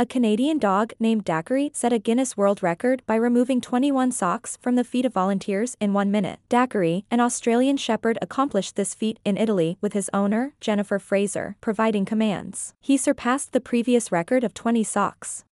A Canadian dog named Daiquiri set a Guinness World Record by removing 21 socks from the feet of volunteers in one minute. Daiquiri, an Australian Shepherd accomplished this feat in Italy with his owner, Jennifer Fraser, providing commands. He surpassed the previous record of 20 socks.